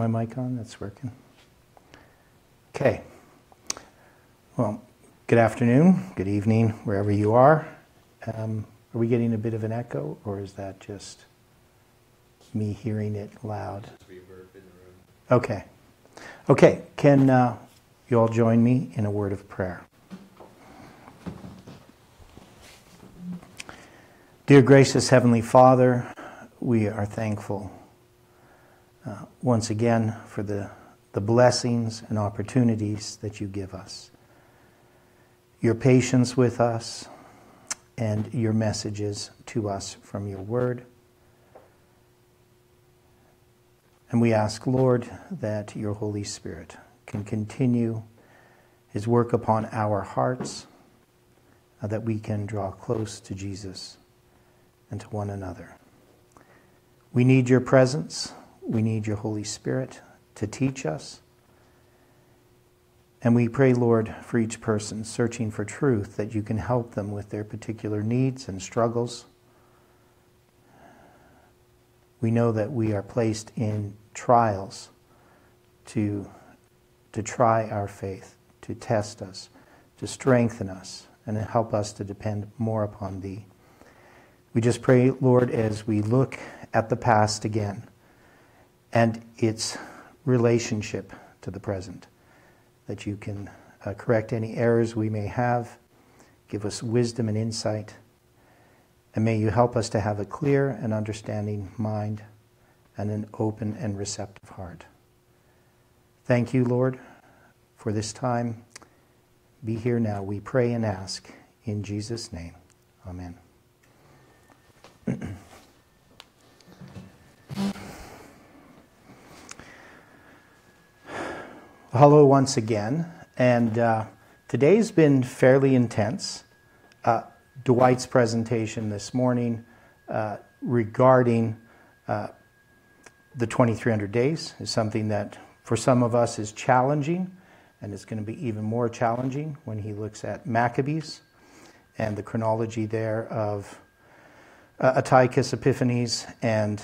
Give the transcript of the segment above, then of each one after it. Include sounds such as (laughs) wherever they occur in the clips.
my mic on? That's working. Okay. Well, good afternoon, good evening, wherever you are. Um, are we getting a bit of an echo, or is that just me hearing it loud? Okay. Okay. Can uh, you all join me in a word of prayer? Dear gracious Heavenly Father, we are thankful uh, once again for the, the blessings and opportunities that you give us. Your patience with us and your messages to us from your word. And we ask, Lord, that your Holy Spirit can continue his work upon our hearts, uh, that we can draw close to Jesus and to one another. We need your presence. We need your Holy Spirit to teach us. And we pray, Lord, for each person searching for truth that you can help them with their particular needs and struggles. We know that we are placed in trials to, to try our faith, to test us, to strengthen us, and help us to depend more upon Thee. We just pray, Lord, as we look at the past again and its relationship to the present, that you can uh, correct any errors we may have, give us wisdom and insight, and may you help us to have a clear and understanding mind and an open and receptive heart. Thank you, Lord, for this time. Be here now, we pray and ask. In Jesus' name, amen. Hello, once again. And uh, today's been fairly intense. Uh, Dwight's presentation this morning uh, regarding uh, the 2300 days is something that for some of us is challenging, and it's going to be even more challenging when he looks at Maccabees and the chronology there of uh, Antiochus Epiphanes and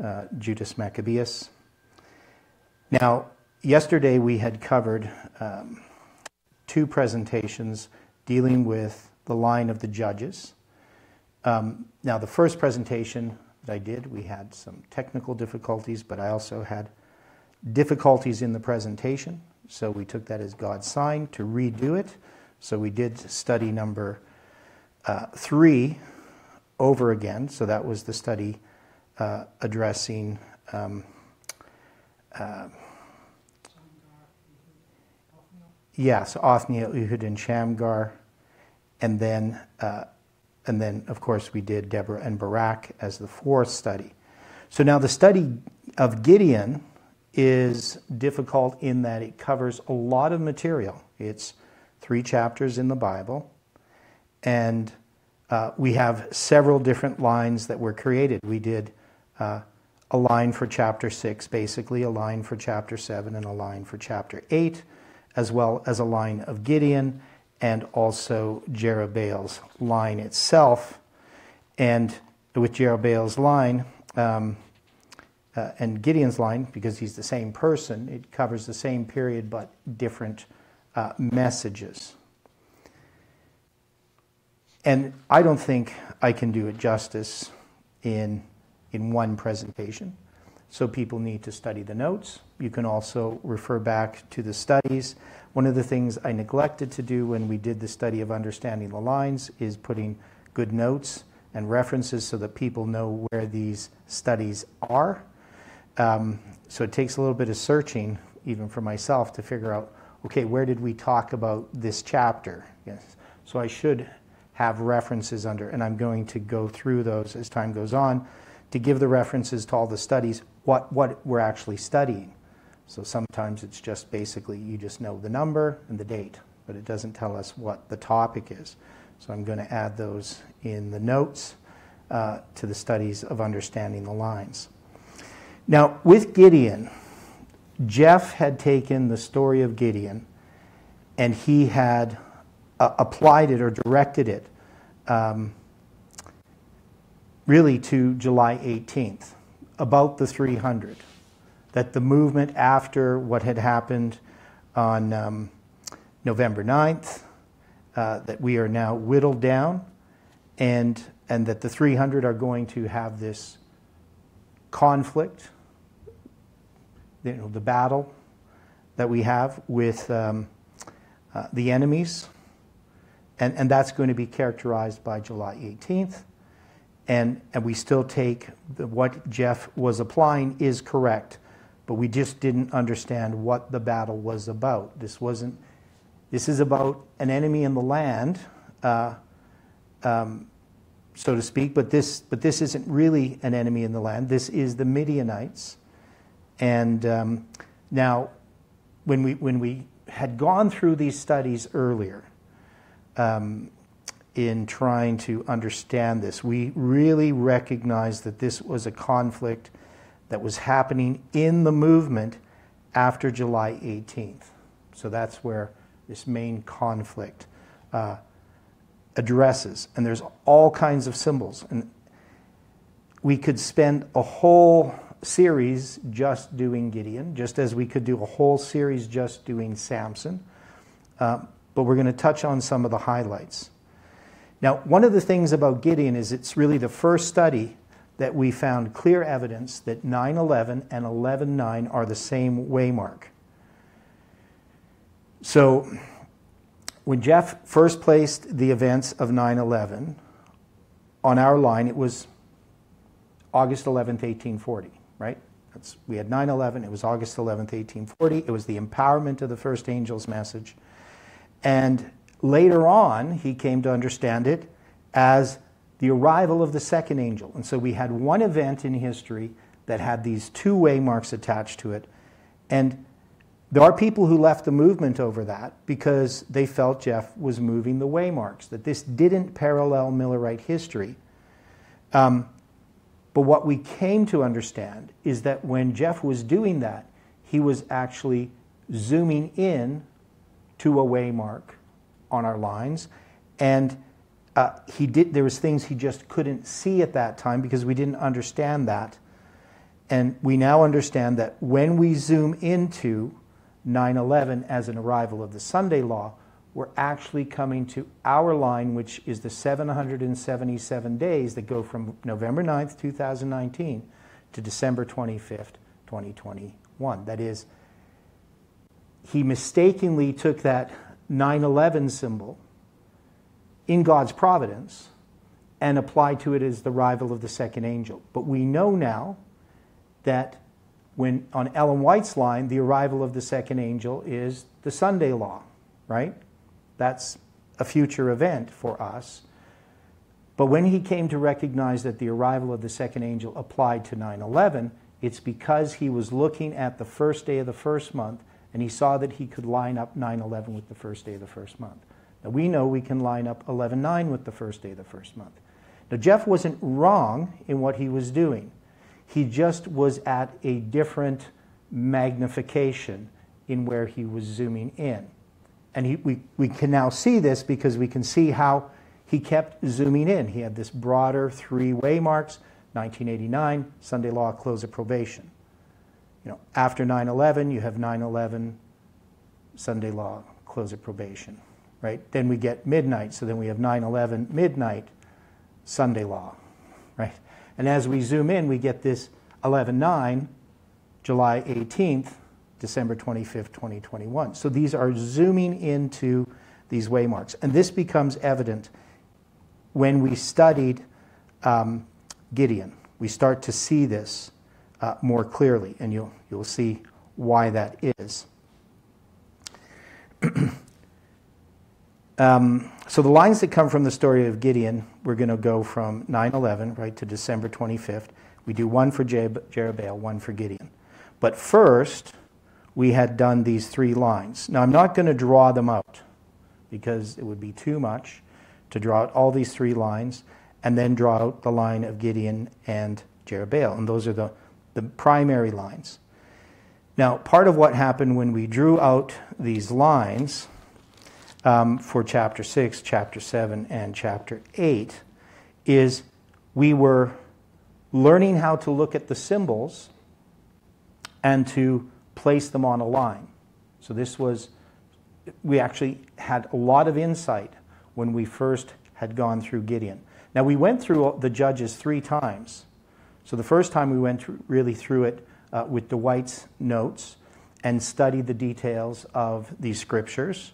uh, Judas Maccabeus. Now, yesterday we had covered um, two presentations dealing with the line of the judges. Um, now, the first presentation that I did, we had some technical difficulties, but I also had difficulties in the presentation. So we took that as God's sign to redo it. So we did study number uh, three over again. So that was the study uh, addressing. Um, uh, yes, Othniel, Ehud, and Shamgar, and then, uh, and then of course we did Deborah and Barak as the fourth study. So now the study of Gideon is difficult in that it covers a lot of material. It's three chapters in the Bible, and uh, we have several different lines that were created. We did uh, a line for chapter 6, basically, a line for chapter 7, and a line for chapter 8, as well as a line of Gideon and also Jerubbaal's line itself. And with Jerubbaal's line um, uh, and Gideon's line, because he's the same person, it covers the same period but different uh, messages. And I don't think I can do it justice in, in one presentation. So people need to study the notes. You can also refer back to the studies. One of the things I neglected to do when we did the study of understanding the lines is putting good notes and references so that people know where these studies are. Um, so it takes a little bit of searching, even for myself, to figure out okay, where did we talk about this chapter? Yes. So I should have references under, and I'm going to go through those as time goes on to give the references to all the studies, what, what we're actually studying. So sometimes it's just basically you just know the number and the date, but it doesn't tell us what the topic is. So I'm going to add those in the notes uh, to the studies of understanding the lines. Now, with Gideon, Jeff had taken the story of Gideon and he had uh, applied it or directed it um, really to July 18th, about the 300. that the movement after what had happened on um, November 9th, uh, that we are now whittled down, and, and that the 300 are going to have this conflict, you know, the battle that we have with um, uh, the enemies, and, and that's going to be characterized by July 18th. And, and we still take the, what Jeff was applying is correct, but we just didn't understand what the battle was about. This wasn't, this is about an enemy in the land, uh, um, so to speak, but this, but this isn't really an enemy in the land. This is the Midianites. And um, now, when we, when we had gone through these studies earlier, um, in trying to understand this. We really recognized that this was a conflict that was happening in the movement after July 18th. So that's where this main conflict uh, addresses. And there's all kinds of symbols. And we could spend a whole series just doing Gideon, just as we could do a whole series just doing Samson. Uh, but we're going to touch on some of the highlights. Now, one of the things about Gideon is it's really the first study that we found clear evidence that 9 11 and 11 9 are the same waymark. So, when Jeff first placed the events of 9 11 on our line, it was August 11th, 1840, right? That's, we had 9 11, it was August 11th, 1840. It was the empowerment of the first angel's message. And later on, he came to understand it as the arrival of the second angel. And so we had one event in history that had these two waymarks attached to it. And there are people who left the movement over that because they felt Jeff was moving the waymarks, that this didn't parallel Millerite history. Um, but what we came to understand is that when Jeff was doing that, he was actually zooming in to a waymark on our lines. And uh, he did, there was things he just couldn't see at that time because we didn't understand that. And we now understand that when we zoom into 9 11 as an arrival of the Sunday law, we're actually coming to our line, which is the 777 days that go from November 9th, 2019 to December 25th, 2021. That is, he mistakenly took that 9 11 symbol in God's providence and applied to it as the arrival of the second angel. But we know now that when on Ellen White's line, the arrival of the second angel is the Sunday law, right? That's a future event for us. But when he came to recognize that the arrival of the second angel applied to 9 11, it's because he was looking at the first day of the first month and he saw that he could line up 9 11 with the first day of the first month. Now, we know we can line up 11 9 with the first day of the first month. Now, Jeff wasn't wrong in what he was doing, he just was at a different magnification in where he was zooming in. And he, we, we can now see this because we can see how he kept zooming in. He had this broader three way marks 1989, Sunday law, close of probation you know, after 9/11, you have 9/11, Sunday law, close of probation, right? Then we get midnight, so then we have 9/11 midnight, Sunday law, right? And as we zoom in, we get this 11/9, July 18th, December 25th, 2021. So these are zooming into these waymarks, and this becomes evident when we studied um, Gideon. We start to see this uh, more clearly, and you'll, you'll see why that is. (clears throat) um, so, the lines that come from the story of Gideon, we're going to go from 9 11 right to December 25th. We do one for Jerubbaal, one for Gideon. But first, we had done these three lines. Now, I'm not going to draw them out because it would be too much to draw out all these three lines and then draw out the line of Gideon and Jerubbaal. And those are the the primary lines. Now, part of what happened when we drew out these lines um, for chapter 6, chapter 7, and chapter 8 is we were learning how to look at the symbols and to place them on a line. So this was, we actually had a lot of insight when we first had gone through Gideon. Now, we went through the Judges three times. So the first time we went through, really through it uh, with Dwight's notes and studied the details of these scriptures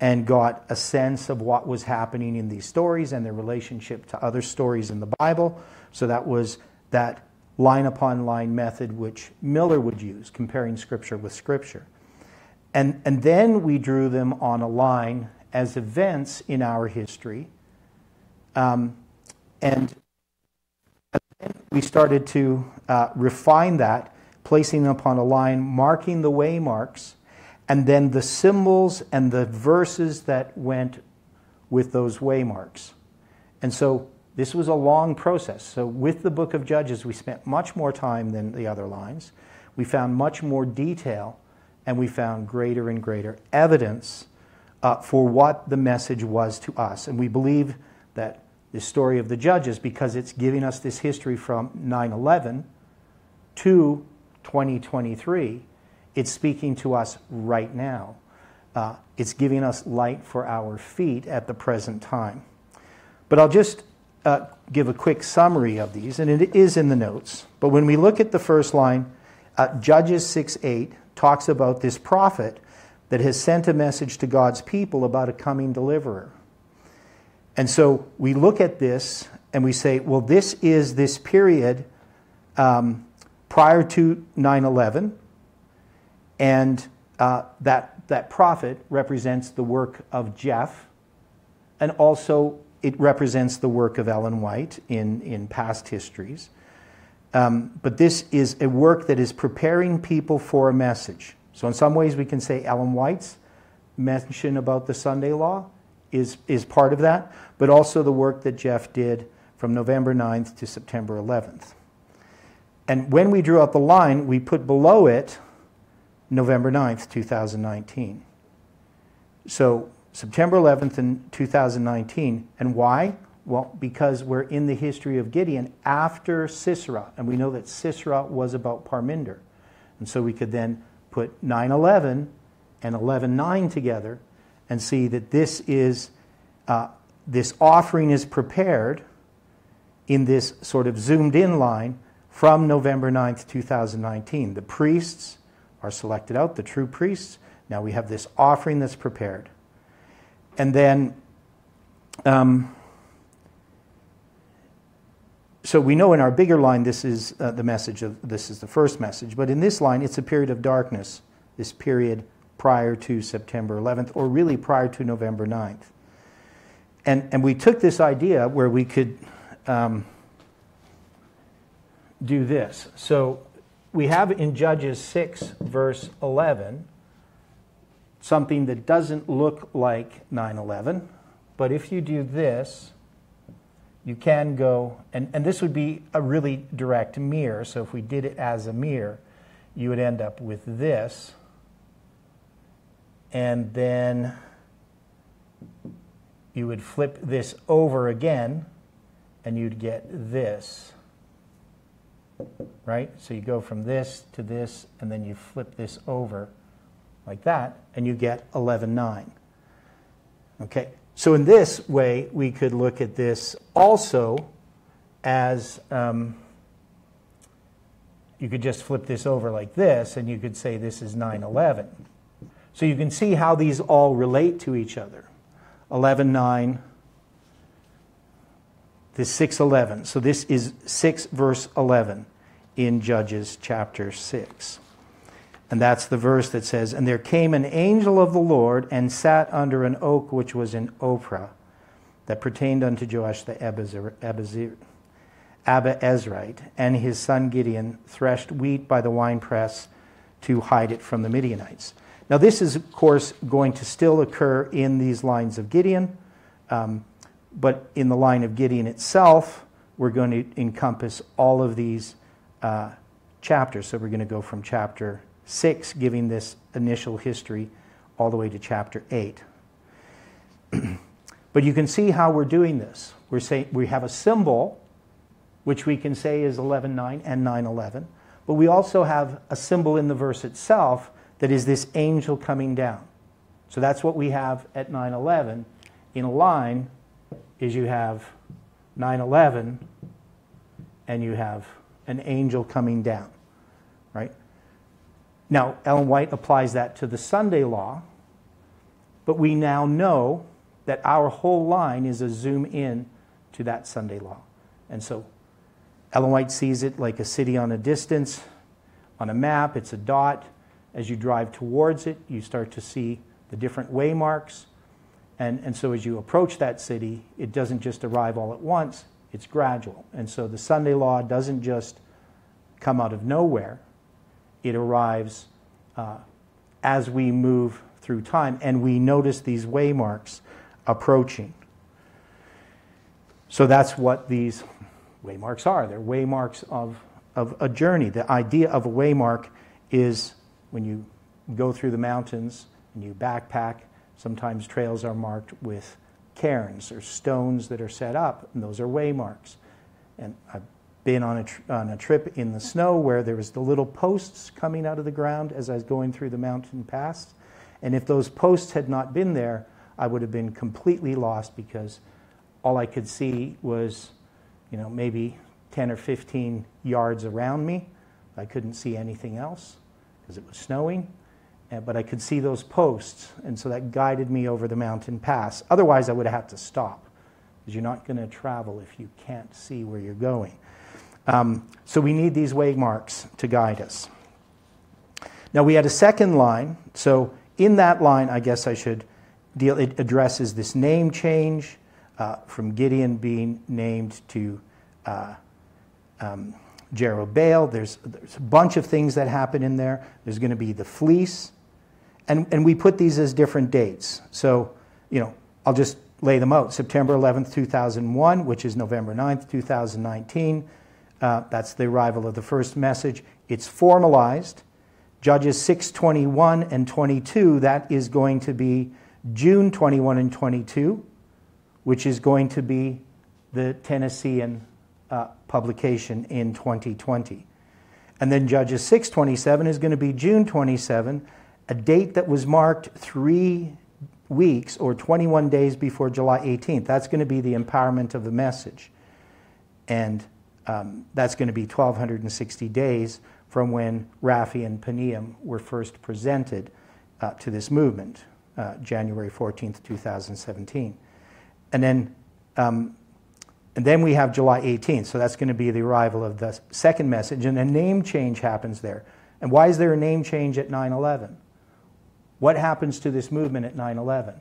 and got a sense of what was happening in these stories and their relationship to other stories in the Bible. So that was that line upon line method which Miller would use, comparing scripture with scripture. And, and then we drew them on a line as events in our history. Um, and we started to uh, refine that, placing them upon a line, marking the waymarks and then the symbols and the verses that went with those waymarks. And so this was a long process. So with the book of Judges, we spent much more time than the other lines. We found much more detail, and we found greater and greater evidence uh, for what the message was to us. And we believe that the story of the Judges, because it's giving us this history from 9 11 to 2023, it's speaking to us right now. Uh, it's giving us light for our feet at the present time. But I'll just uh, give a quick summary of these, and it is in the notes. But when we look at the first line, uh, Judges 6 8 talks about this prophet that has sent a message to God's people about a coming deliverer. And so we look at this and we say, well, this is this period um, prior to 9 11 and uh, that, that prophet represents the work of Jeff, and also it represents the work of Ellen White in, in past histories. Um, but this is a work that is preparing people for a message. So, in some ways, we can say Ellen White's mention about the Sunday law is, is part of that, but also the work that Jeff did from November 9th to September 11th. And when we drew out the line, we put below it November 9th, 2019. So September 11th in 2019. And why? Well, because we're in the history of Gideon after Sisera, and we know that Sisera was about Parminder. And so we could then put 9 11 and 11 9 together and see that this is, uh, this offering is prepared in this sort of zoomed in line from November 9th, 2019. The priests are selected out, the true priests. Now we have this offering that's prepared. And then, um, so we know in our bigger line this is uh, the message of this is the first message, but in this line it's a period of darkness, this period prior to September 11th, or really prior to November 9th. And, and we took this idea where we could um, do this. So we have in Judges 6, verse 11, something that doesn't look like 9 11. But if you do this, you can go, and, and this would be a really direct mirror. So if we did it as a mirror, you would end up with this. And then you would flip this over again, and you'd get this right? So you go from this to this, and then you flip this over like that, and you get 11.9. Okay, so in this way, we could look at this also as um, you could just flip this over like this, and you could say this is 9.11. So you can see how these all relate to each other. 11.9, this 611. So this is 6 verse 11 in Judges chapter 6. And that's the verse that says, And there came an angel of the Lord and sat under an oak which was in Ophrah, that pertained unto Joash the Abiezrite, and his son Gideon threshed wheat by the winepress to hide it from the Midianites. Now, this is, of course, going to still occur in these lines of Gideon. Um, but in the line of Gideon itself, we're going to encompass all of these uh, chapters. So we're going to go from chapter 6, giving this initial history, all the way to chapter 8. (clears throat) but you can see how we're doing this. We're saying we have a symbol, which we can say is 11.9 and 9.11. but we also have a symbol in the verse itself that is this angel coming down. So that's what we have at 9 11. In a line, is you have 9 11 and you have an angel coming down, right? Now, Ellen White applies that to the Sunday law, but we now know that our whole line is a zoom in to that Sunday law. And so Ellen White sees it like a city on a distance. On a map, it's a dot. As you drive towards it, you start to see the different waymarks. And, and so as you approach that city, it doesn't just arrive all at once, it's gradual. And so the Sunday law doesn't just come out of nowhere, it arrives uh, as we move through time and we notice these waymarks approaching. So that's what these waymarks are. They're waymarks of, of a journey. The idea of a waymark is when you go through the mountains and you backpack, sometimes trails are marked with cairns or stones that are set up, and those are waymarks. And I've been on a, on a trip in the snow where there was the little posts coming out of the ground as I was going through the mountain pass. And if those posts had not been there, I would have been completely lost because all I could see was, you know, maybe 10 or 15 yards around me. I couldn't see anything else because it was snowing. But I could see those posts, and so that guided me over the mountain pass. Otherwise, I would have had to stop because you're not going to travel if you can't see where you're going. Um, so we need these waymarks to guide us. Now we had a second line. So in that line, I guess I should deal. It addresses this name change uh, from Gideon being named to uh, um, Jerubbaal. There's, there's a bunch of things that happen in there. There's going to be the fleece. And, and we put these as different dates. So, you know, I'll just lay them out. September 11th, 2001, which is November 9th, 2019. Uh, that's the arrival of the first message. It's formalized. Judges 621 and 22, that is going to be June 21 and 22, which is going to be the Tennessean uh, publication in 2020. And then Judges 627 is going to be June 27, a date that was marked three weeks or 21 days before July 18th. That's going to be the empowerment of the message. And um, that's going to be 1,260 days from when Raphia and Panium were first presented uh, to this movement, uh, January 14th, 2017. And then, um, and then we have July 18th, so that's going to be the arrival of the second message, and a name change happens there. And why is there a name change at 9 11? What happens to this movement at 9 11?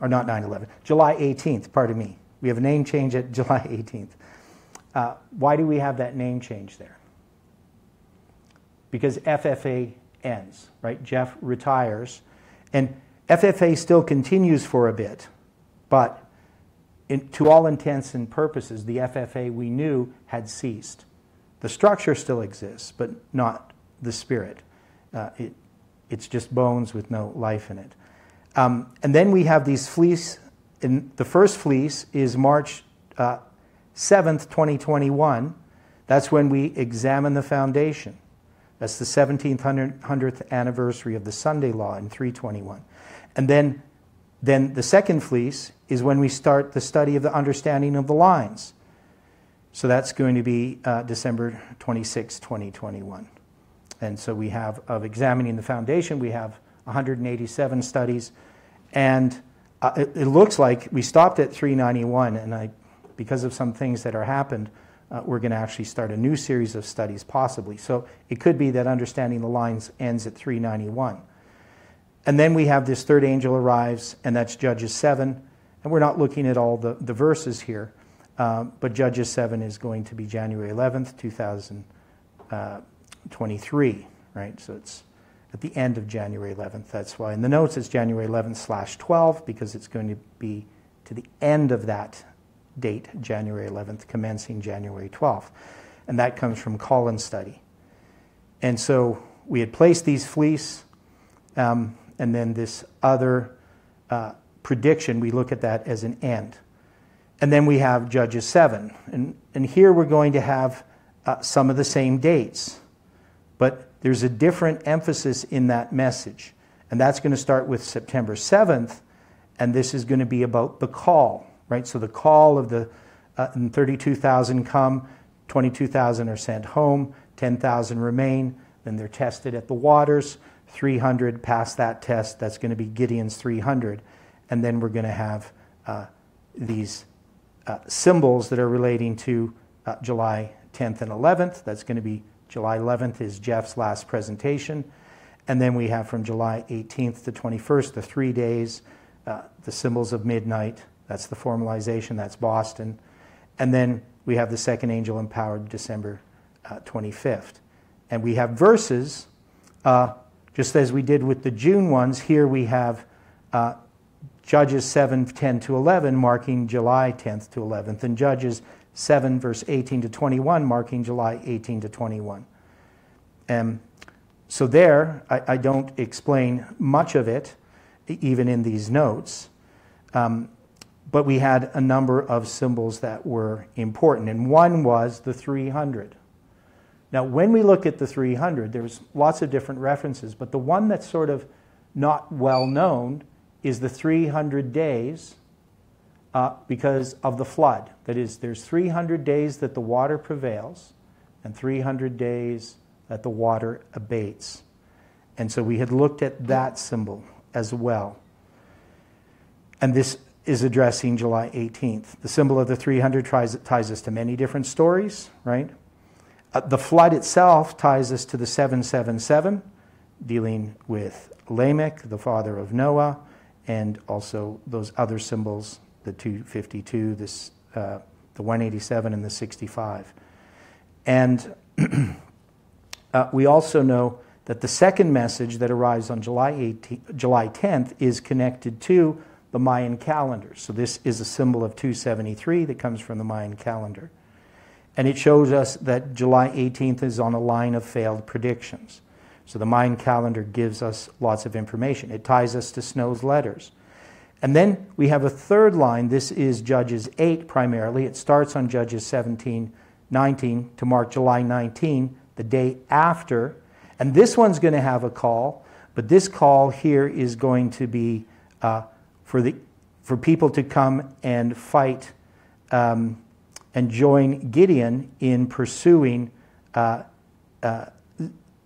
Or not 9 11, July 18th, pardon me. We have a name change at (laughs) July 18th. Uh, why do we have that name change there? Because FFA ends, right? Jeff retires. And FFA still continues for a bit, but in, to all intents and purposes, the FFA we knew had ceased. The structure still exists, but not the spirit. Uh, it, it's just bones with no life in it. Um, and then we have these fleece. In the first fleece is March uh, 7th, 2021. That's when we examine the foundation. That's the 1700th anniversary of the Sunday law in 321. And then, then the second fleece is when we start the study of the understanding of the lines. So that's going to be uh, December 26, 2021. And so we have, of examining the foundation, we have 187 studies. And uh, it, it, looks like we stopped at 391, and I, because of some things that are happened, uh, we're going to actually start a new series of studies, possibly. So it could be that understanding the lines ends at 391. And then we have this third angel arrives, and that's Judges 7. And we're not looking at all the, the verses here, uh, but Judges 7 is going to be January 11th, 2000. Uh, 23, right? So it's at the end of January 11th. That's why in the notes it's January 11th slash 12 because it's going to be to the end of that date, January 11th, commencing January 12th. And that comes from Collins' study. And so we had placed these fleece, um, and then this other uh, prediction, we look at that as an end. And then we have Judges 7. And, and here we're going to have uh, some of the same dates, but there's a different emphasis in that message. And that's going to start with September 7th, and this is going to be about the call, right? So the call of the uh, 32,000 come, 22,000 are sent home, 10,000 remain, then they're tested at the waters. 300 pass that test. That's going to be Gideon's 300. And then we're going to have uh, these uh, symbols that are relating to uh, July 10th and 11th. That's going to be July 11th is Jeff's last presentation. And then we have from July 18th to 21st, the three days, uh, the symbols of midnight. That's the formalization. That's Boston. And then we have the second angel empowered December uh, 25th. And we have verses, uh, just as we did with the June ones. Here we have uh, Judges 7, 10 to 11, marking July 10th to 11th, and Judges 7, verse 18 to 21, marking July 18 to 21. And so there, I, I don't explain much of it, even in these notes. Um, but we had a number of symbols that were important, and one was the 300. Now, when we look at the 300, there's lots of different references, but the one that's sort of not well known is the 300 days uh, because of the flood. That is, there's 300 days that the water prevails, and 300 days that the water abates. And so we had looked at that symbol as well. And this is addressing July 18th. The symbol of the 300 ties, ties us to many different stories, right? Uh, the flood itself ties us to the 777, dealing with Lamech, the father of Noah, and also those other symbols, the 252, this, uh, the 187, and the 65. And (clears throat) uh, we also know that the second message that arrives on July, 18, July 10th is connected to the Mayan calendar. So this is a symbol of 273 that comes from the Mayan calendar. And it shows us that July 18th is on a line of failed predictions. So the Mayan calendar gives us lots of information. It ties us to Snow's letters. And then we have a third line. This is Judges 8 primarily. It starts on Judges 17, 19 to mark July 19, the day after. And this one's going to have a call, but this call here is going to be uh, for, the, for people to come and fight um, and join Gideon in pursuing uh, uh,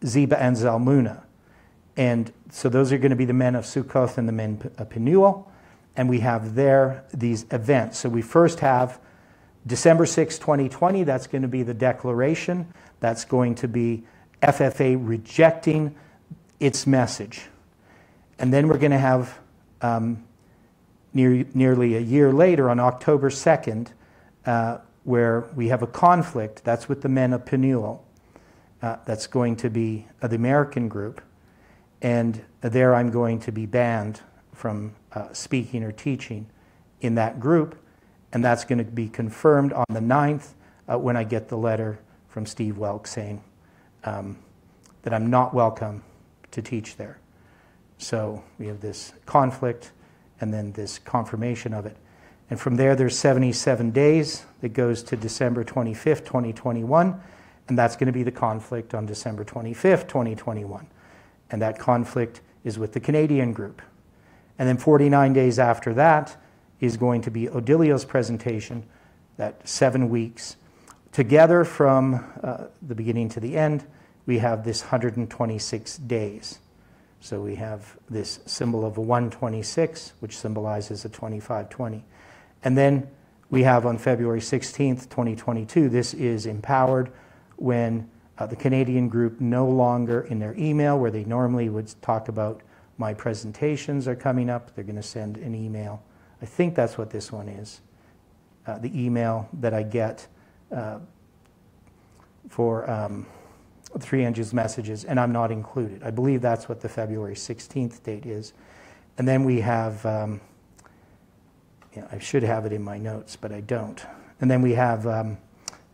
Zebah and Zalmunna. And so those are going to be the men of Sukkoth and the men of Penuel. And we have there these events. So we first have December 6, 2020. That's going to be the declaration. That's going to be FFA rejecting its message. And then we're going to have um, near, nearly a year later, on October 2nd, uh, where we have a conflict. That's with the men of Penuel. Uh, that's going to be uh, the American group. And there I'm going to be banned from uh, speaking or teaching in that group. And that's going to be confirmed on the 9th uh, when I get the letter from Steve Welk saying um, that I'm not welcome to teach there. So we have this conflict and then this confirmation of it. And from there, there's 77 days that goes to December 25th, 2021, and that's going to be the conflict on December 25th, 2021. And that conflict is with the Canadian group. And then 49 days after that is going to be Odilio's presentation, that seven weeks. Together from uh, the beginning to the end, we have this 126 days. So we have this symbol of a 126, which symbolizes a 2520. And then we have on February 16th, 2022, this is empowered when uh, the Canadian group no longer in their email, where they normally would talk about my presentations are coming up, they're going to send an email. I think that's what this one is. Uh, the email that I get uh, for. Um, Three Angels messages, and I'm not included. I believe that's what the February 16th date is. And then we have, um, I should have it in my notes, but I don't. And then we have um,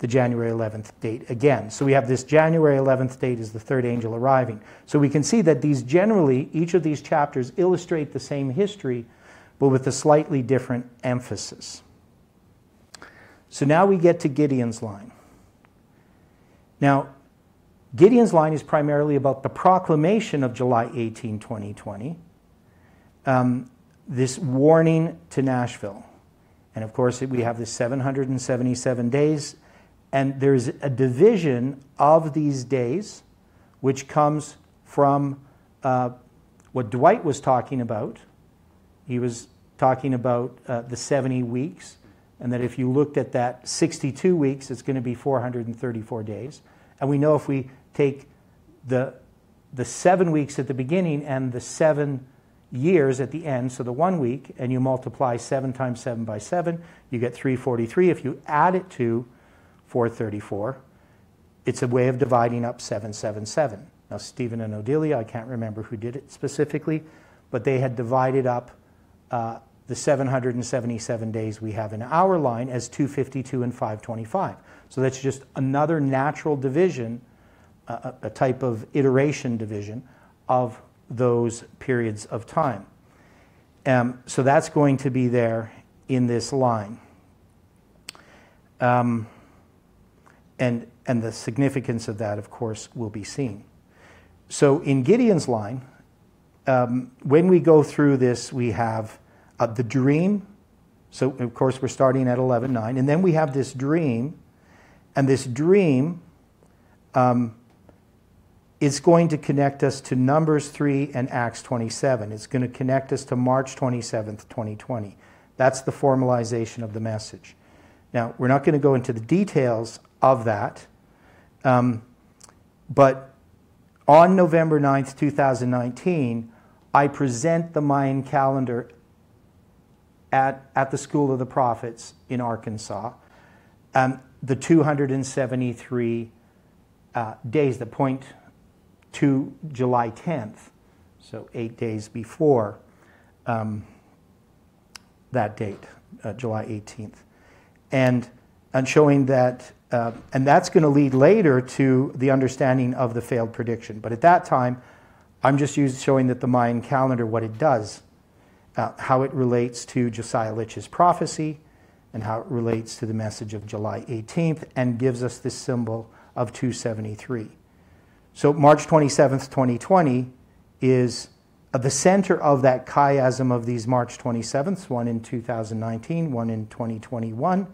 the January 11th date again. So we have this January 11th date is the third angel arriving. So we can see that these generally, each of these chapters illustrate the same history, but with a slightly different emphasis. So now we get to Gideon's line. Now, Gideon's line is primarily about the proclamation of July 18, 2020, um, this warning to Nashville. And of course, we have the 777 days, and there's a division of these days, which comes from uh, what Dwight was talking about. He was talking about uh, the 70 weeks, and that if you looked at that 62 weeks, it's going to be 434 days. And we know if we take the, the seven weeks at the beginning and the seven years at the end, so the one week, and you multiply 7 times 7 by 7, you get 343. If you add it to 434, it's a way of dividing up 777. Now, Stephen and Odelia, I can't remember who did it specifically, but they had divided up uh, the 777 days we have in our line as 252 and 525. So that's just another natural division, uh, a type of iteration division of those periods of time. Um, so that's going to be there in this line. Um, and, and the significance of that, of course, will be seen. So in Gideon's line, um, when we go through this, we have uh, the dream. So, of course, we're starting at 11.9. And then we have this dream. And this dream um, it's going to connect us to Numbers 3 and Acts 27. It's going to connect us to March 27th, 2020. That's the formalization of the message. Now, we're not going to go into the details of that, um, but on November 9th, 2019, I present the Mayan calendar at, at the School of the Prophets in Arkansas. Um, the 273 uh, days that point to July 10th, so eight days before um, that date, uh, July 18th. And, and showing that, uh, and that's going to lead later to the understanding of the failed prediction. But at that time, I'm just showing that the Mayan calendar, what it does, uh, how it relates to Josiah Litch's prophecy, and how it relates to the message of July 18th, and gives us this symbol of 273. So March 27th, 2020 is the center of that chiasm of these March 27th, one in 2019, one in 2021.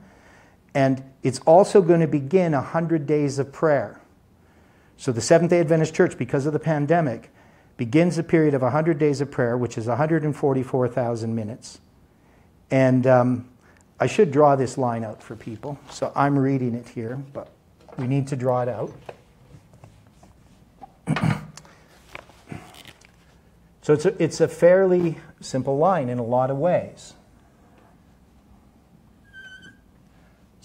And it's also going to begin 100 days of prayer. So the Seventh day Adventist Church, because of the pandemic, begins a period of 100 days of prayer, which is 144,000 minutes. And um, I should draw this line out for people. So I'm reading it here, but we need to draw it out. (clears throat) so it's a, it's a fairly simple line in a lot of ways.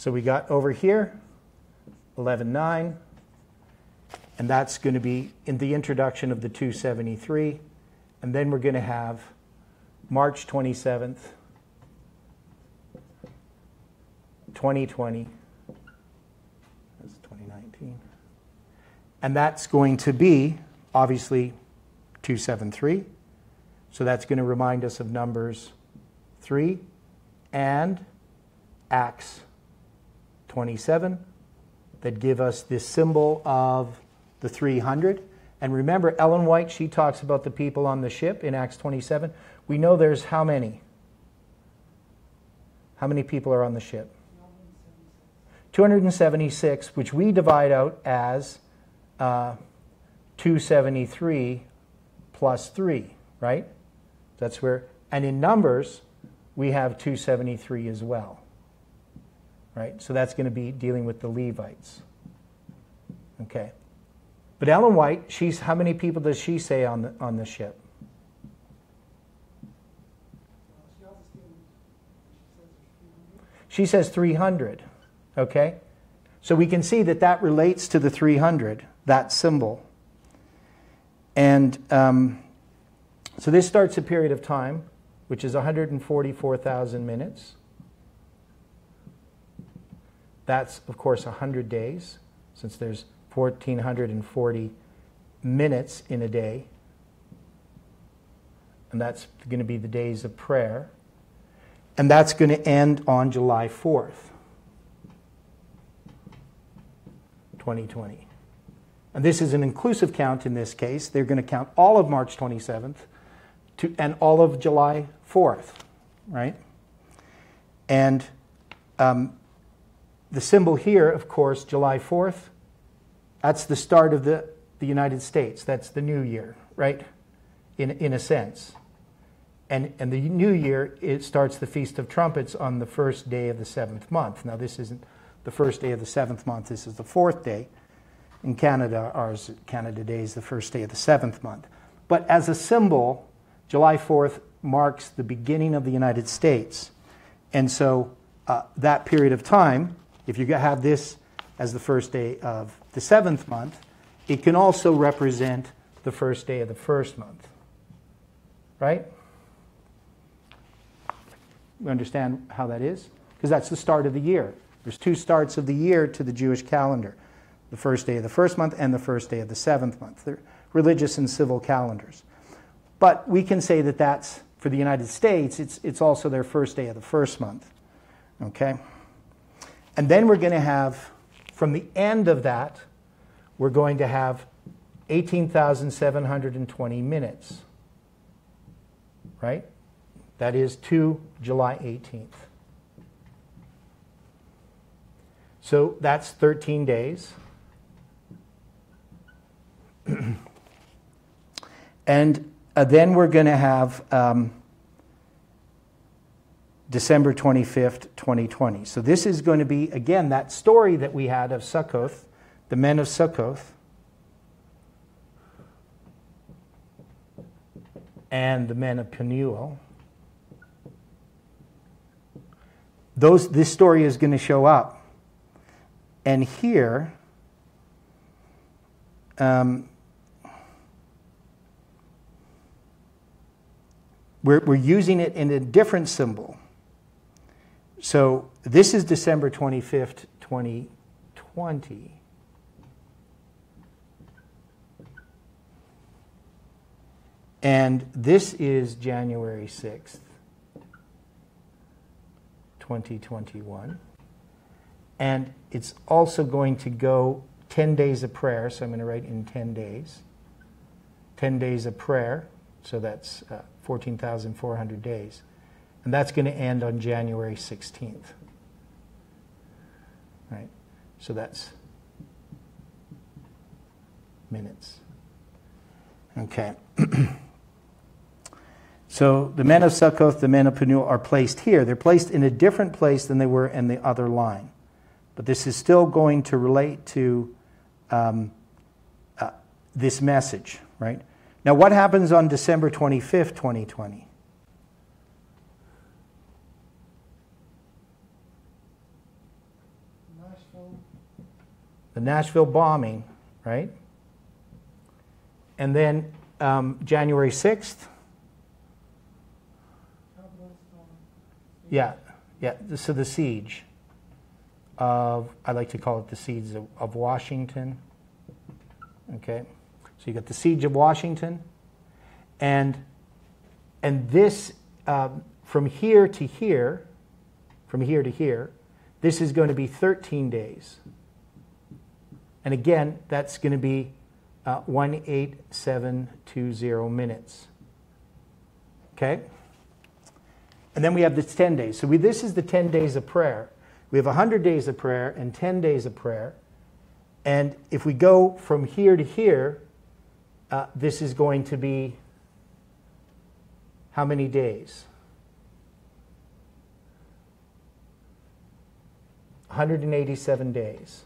So we got over here 11.9, and that's going to be in the introduction of the 273. And then we're going to have March 27th, 2020. That's 2019. And that's going to be, obviously, 273. So that's going to remind us of Numbers 3 and Acts 27 that give us this symbol of the 300. And remember, Ellen White, she talks about the people on the ship in Acts 27. We know there's how many? How many people are on the ship? 276, which we divide out as uh, 273 plus 3, right? That's where, and in numbers, we have 273 as well, right? So that's going to be dealing with the Levites. Okay. But Ellen White, she's how many people does she say on the on the ship? She says 300. Okay? So we can see that that relates to the 300 that symbol. And um, so this starts a period of time, which is 144,000 minutes. That's, of course, 100 days, since there's 1,440 minutes in a day. And that's going to be the days of prayer. And that's going to end on July 4th, 2020. And this is an inclusive count in this case. They're going to count all of March 27th to, and all of July 4th, right? And um, the symbol here, of course, July 4th, that's the start of the, the United States. That's the new year, right? In, in a sense. And, and the new year, it starts the Feast of Trumpets on the first day of the seventh month. Now, this isn't the first day of the seventh month, this is the fourth day. In Canada, ours, Canada Day is the first day of the seventh month. But as a symbol, July 4th marks the beginning of the United States. And so uh, that period of time, if you have this as the first day of the seventh month, it can also represent the first day of the first month. Right? We understand how that is? Because that's the start of the year. There's two starts of the year to the Jewish calendar the first day of the first month and the first day of the seventh month. They're religious and civil calendars. But we can say that that's, for the United States, it's, it's also their first day of the first month. Okay? And then we're going to have, from the end of that, we're going to have 18,720 minutes. Right? That is to July 18th. So that's 13 days. (clears throat) and uh, then we're going to have um, December 25th, 2020. So this is going to be, again, that story that we had of Sukkoth, the men of Sukkoth, and the men of Penuel. Those, this story is going to show up. And here, um, we're, we're using it in a different symbol. So this is December 25th, 2020. And this is January 6th, 2021. And it's also going to go 10 days of prayer, so I'm going to write in 10 days. 10 days of prayer, so that's uh, 14,400 days. And that's going to end on January 16th. Right? So that's minutes. Okay. (clears throat) so the men of Sukkoth, the men of Penuel are placed here. They're placed in a different place than they were in the other line. But this is still going to relate to um, uh, this message, right? Now, what happens on December 25th, 2020? The Nashville bombing, right? And then um, January 6th. Yeah, yeah, so the siege of, I like to call it the siege of, of Washington. Okay? So you got the siege of Washington, and and this um, from here to here, from here to here, this is going to be 13 days. And again, that's going to be uh, 18720 minutes. Okay? And then we have this 10 days. So we, this is the 10 days of prayer. We have 100 days of prayer and 10 days of prayer. And if we go from here to here, uh, this is going to be how many days? 187 days.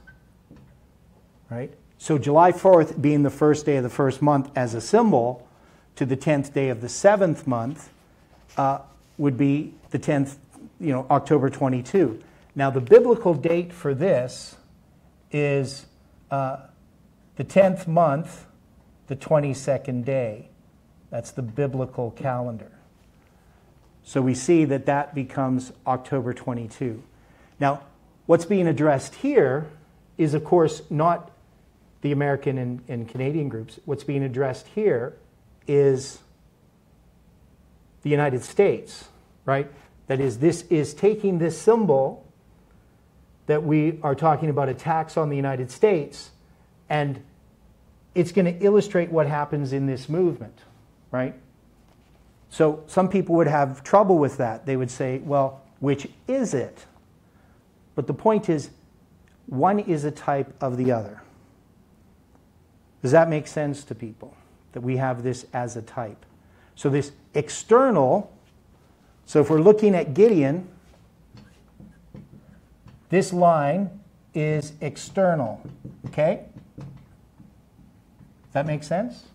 Right? So July 4th being the first day of the first month as a symbol to the 10th day of the seventh month uh, would be the 10th, you know, October 22. Now, the biblical date for this is uh, the 10th month the 22nd day. That's the biblical calendar. So we see that that becomes October 22. Now, what's being addressed here is, of course, not the American and, and Canadian groups. What's being addressed here is the United States, right? That is, this is taking this symbol that we are talking about attacks on the United States and it's going to illustrate what happens in this movement, right? So some people would have trouble with that. They would say, well, which is it? But the point is, one is a type of the other. Does that make sense to people? That we have this as a type. So this external, so if we're looking at Gideon, this line is external. Okay? Does that make sense?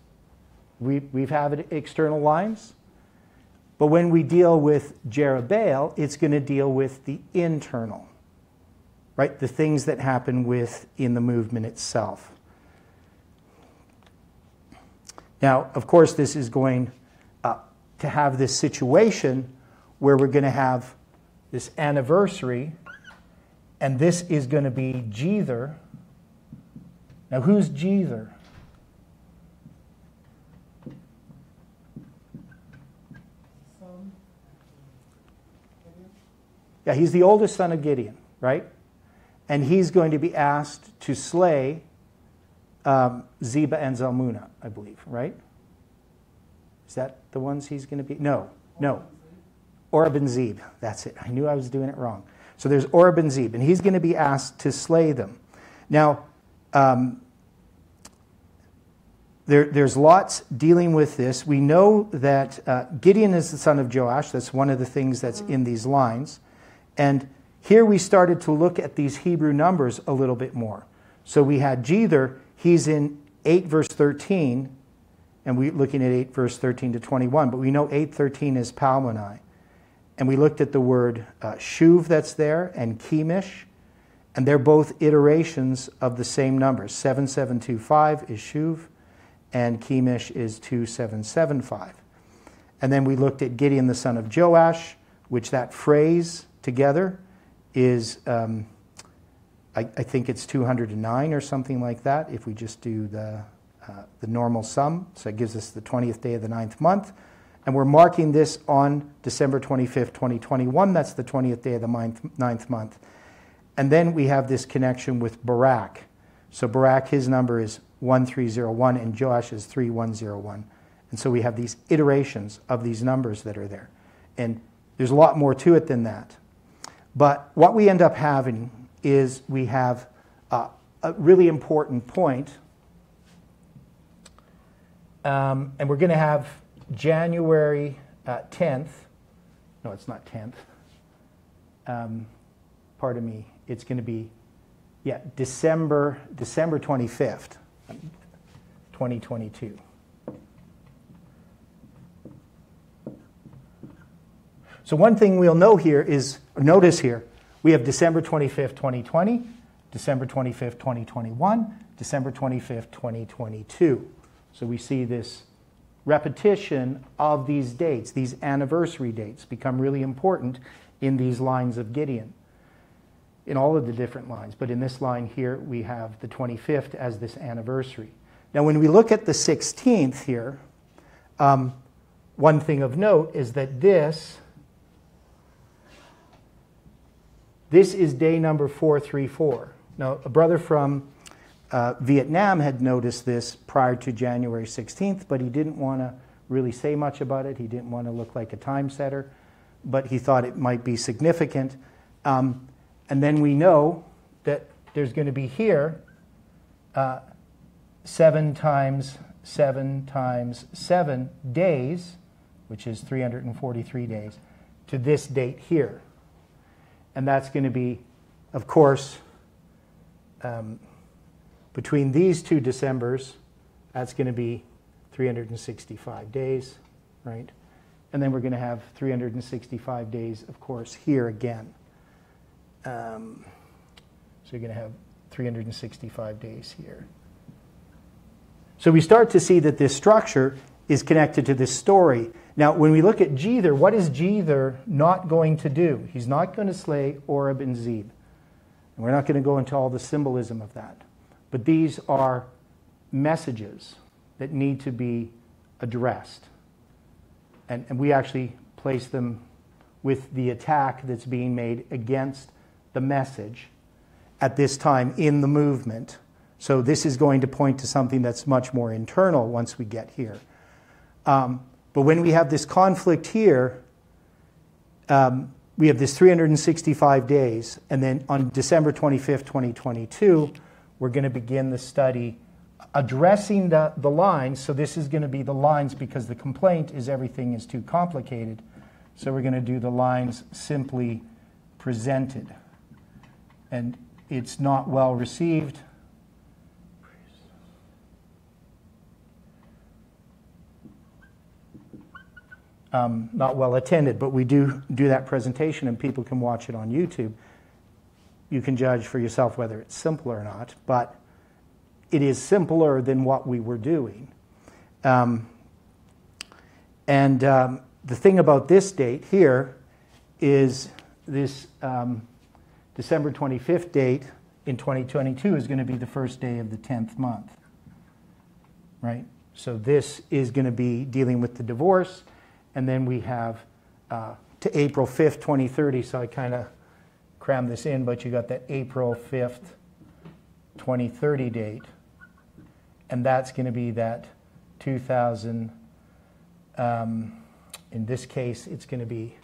We, we've had external lines. But when we deal with Jerubbaal, it's going to deal with the internal, right? The things that happen within the movement itself. Now, of course, this is going uh, to have this situation where we're going to have this anniversary, and this is going to be Jether. Now, who's Jether? Yeah, he's the oldest son of Gideon, right? And he's going to be asked to slay um, Zeba and Zalmunna, I believe, right? Is that the ones he's going to be? No, no. Oreb and Zeb. That's it. I knew I was doing it wrong. So there's Oreb and Zeb, and he's going to be asked to slay them. Now, um, there, there's lots dealing with this. We know that uh, Gideon is the son of Joash. That's one of the things that's in these lines. And here we started to look at these Hebrew numbers a little bit more. So we had Jether, he's in 8 verse 13, and we're looking at 8 verse 13 to 21, but we know 813 is Palmoni. And we looked at the word uh, shuv that's there and chemish, and they're both iterations of the same number. 7725 is shuv, and chemish is 2775. And then we looked at Gideon the son of Joash, which that phrase together is, um, I, I, think it's 209 or something like that if we just do the, uh, the normal sum. So it gives us the 20th day of the ninth month. And we're marking this on December 25th, 2021. That's the 20th day of the ninth, ninth month. And then we have this connection with Barak. So Barak, his number is 1301, and Joash is 3101. And so we have these iterations of these numbers that are there. And there's a lot more to it than that. But what we end up having is we have a, a really important point, um, and we're going to have January uh, 10th. No, it's not 10th. Um, pardon me. It's going to be, yeah, December December 25th, 2022. So one thing we'll know here is, notice here, we have December 25th, 2020, December 25th, 2021, December 25th, 2022. So we see this repetition of these dates, these anniversary dates, become really important in these lines of Gideon, in all of the different lines. But in this line here, we have the 25th as this anniversary. Now, when we look at the 16th here, um, one thing of note is that this This is day number 434. Now, a brother from uh, Vietnam had noticed this prior to January 16th, but he didn't want to really say much about it. He didn't want to look like a time setter, but he thought it might be significant. Um, and then we know that there's going to be here uh, seven times seven times seven days, which is 343 days, to this date here and that's going to be, of course, um, between these two Decembers, that's going to be 365 days, right? And then we're going to have 365 days, of course, here again. Um, so you're going to have 365 days here. So we start to see that this structure is connected to this story. Now, when we look at Jether, what is Jether not going to do? He's not going to slay Oreb and Zeb. And we're not going to go into all the symbolism of that. But these are messages that need to be addressed. And, and we actually place them with the attack that's being made against the message at this time in the movement So this is going to point to something that's much more internal once we get here. Um, but when we have this conflict here, um, we have this 365 days, and then on December 25th, 2022, we're going to begin the study addressing the, the lines. So this is going to be the lines because the complaint is everything is too complicated. So we're going to do the lines simply presented. And it's not well received. Um, not well attended, but we do do that presentation and people can watch it on YouTube. You can judge for yourself whether it's simple or not, but it is simpler than what we were doing. Um, and um, the thing about this date here is this um, December 25th date in 2022 is going to be the first day of the 10th month. Right? So this is going to be dealing with the divorce and then we have uh, to April 5th, 2030. So I kind of crammed this in, but you got that April 5th, 2030 date. And that's going to be that 2000, um, in this case, it's going to be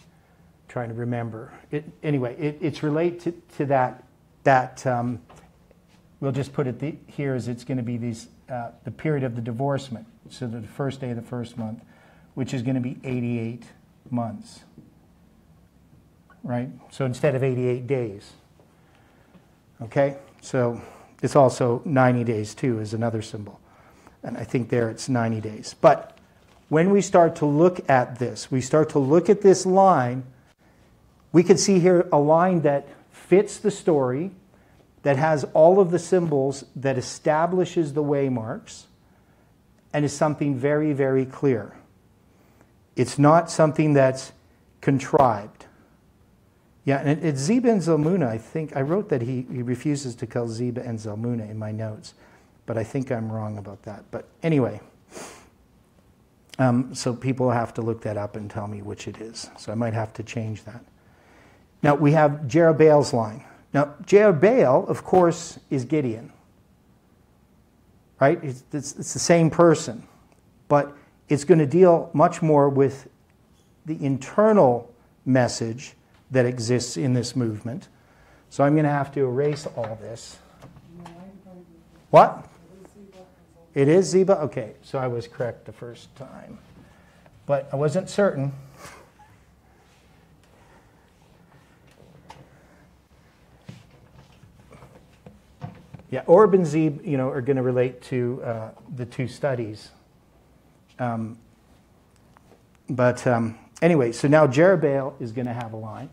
trying to remember. It, anyway, it, it's related to, to that, that um, we'll just put it the, here as it's going to be these, uh, the period of the divorcement. So the first day of the first month which is going to be 88 months. Right? So instead of 88 days. Okay? So it's also 90 days too, is another symbol. And I think there it's 90 days. But when we start to look at this, we start to look at this line, we can see here a line that fits the story, that has all of the symbols, that establishes the waymarks, and is something very, very clear. It's not something that's contrived. Yeah, and it's Ziba and Zalmunna. I think I wrote that he, he refuses to call Ziba and Zalmunna in my notes, but I think I'm wrong about that. But anyway, um, so people have to look that up and tell me which it is. So I might have to change that. Now we have Jerubbaal's line. Now Jerubaal, of course, is Gideon. Right? It's, it's, it's the same person, but it's going to deal much more with the internal message that exists in this movement. So I'm going to have to erase all this. What? It is Ziba? Okay, so I was correct the first time. But I wasn't certain. Yeah, Oreb and Zeb, you know, are going to relate to uh, the two studies um, but um, anyway, so now Jerubbaal is going to have a line.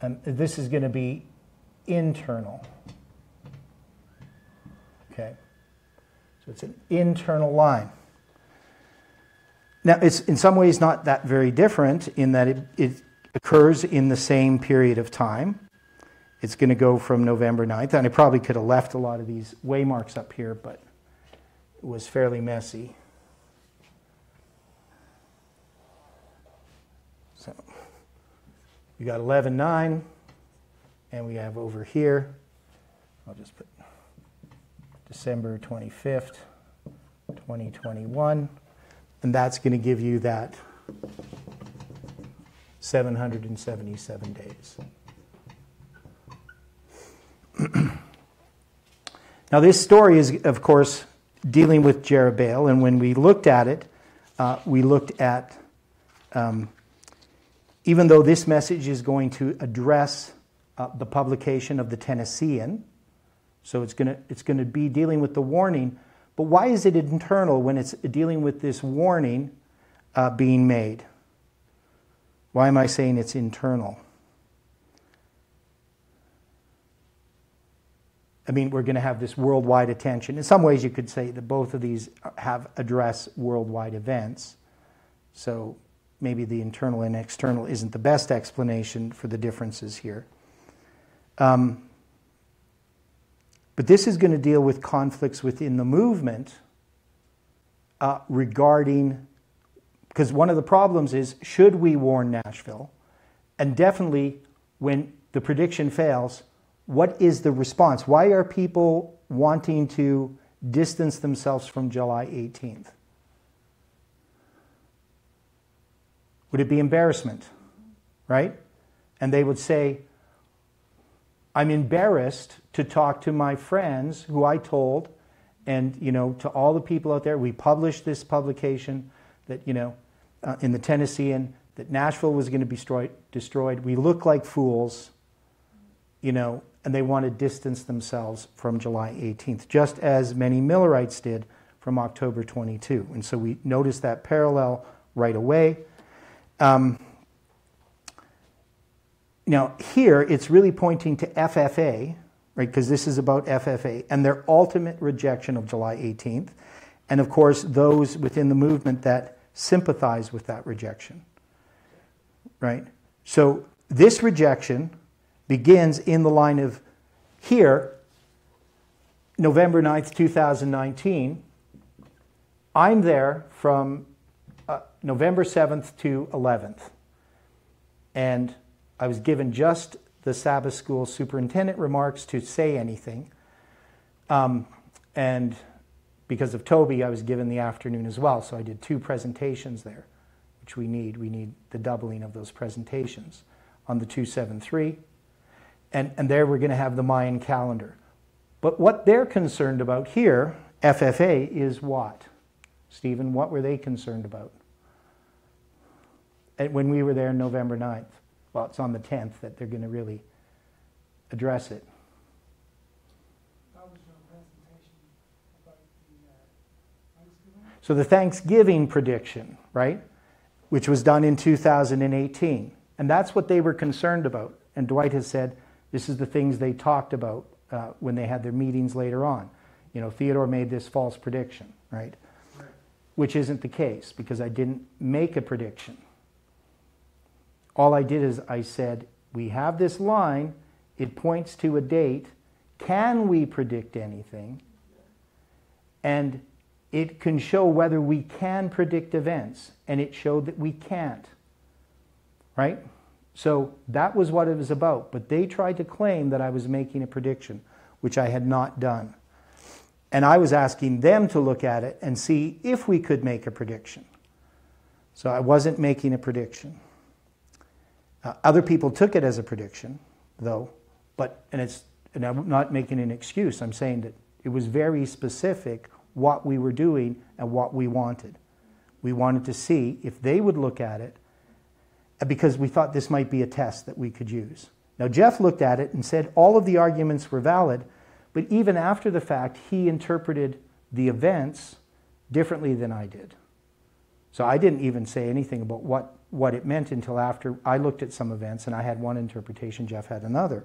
And this is going to be internal. Okay. So it's an internal line. Now, it's in some ways not that very different in that it, it occurs in the same period of time. It's going to go from November 9th. And I probably could have left a lot of these waymarks up here, but it was fairly messy. So we got 11 9, and we have over here, I'll just put December 25th, 2021, and that's going to give you that 777 days. (clears throat) now, this story is, of course, dealing with Jerubbaal, and when we looked at it, uh, we looked at, um, even though this message is going to address uh, the publication of the Tennessean, so it's going to it's to be dealing with the warning, but why is it internal when it's dealing with this warning uh, being made? Why am I saying it's internal? I mean, we're going to have this worldwide attention. In some ways, you could say that both of these have address worldwide events. So maybe the internal and external isn't the best explanation for the differences here. Um, but this is going to deal with conflicts within the movement uh, regarding, because one of the problems is should we warn Nashville? And definitely, when the prediction fails, what is the response? Why are people wanting to distance themselves from July 18th? Would it be embarrassment? Right? And they would say, I'm embarrassed to talk to my friends who I told, and you know, to all the people out there. We published this publication that you know, uh, in the Tennessean, that Nashville was going to be destroyed. Destroyed. We look like fools, you know, and they want to distance themselves from July 18th, just as many Millerites did from October 22. And so we notice that parallel right away. Um, now, here it's really pointing to FFA, right? Because this is about FFA and their ultimate rejection of July 18th. And of course, those within the movement that sympathize with that rejection, right? So this rejection begins in the line of here, November 9th, 2019. I'm there from uh, November 7th to 11th. And I was given just the Sabbath school superintendent remarks to say anything. Um, and because of Toby, I was given the afternoon as well. So I did two presentations there, which we need. We need the doubling of those presentations on the 273. And, and there we're going to have the Mayan calendar. But what they're concerned about here, FFA, is what? Stephen, what were they concerned about? And when we were there November 9th well, it's on the 10th that they're going to really address it. So the Thanksgiving prediction, right, which was done in 2018. And that's what they were concerned about. And Dwight has said this is the things they talked about uh, when they had their meetings later on. You know, Theodore made this false prediction, right? right? Which isn't the case because I didn't make a prediction. All I did is I said, we have this line, it points to a date. Can we predict anything? And it can show whether we can predict events, and it showed that we can't. Right? So that was what it was about. But they tried to claim that I was making a prediction, which I had not done. And I was asking them to look at it and see if we could make a prediction. So I wasn't making a prediction. Uh, other people took it as a prediction, though, but, and it's, and I'm not making an excuse, I'm saying that it was very specific what we were doing and what we wanted. We wanted to see if they would look at it because we thought this might be a test that we could use. Now, Jeff looked at it and said all of the arguments were valid, but even after the fact, he interpreted the events differently than I did. So I didn't even say anything about what what it meant until after I looked at some events and I had one interpretation, Jeff had another.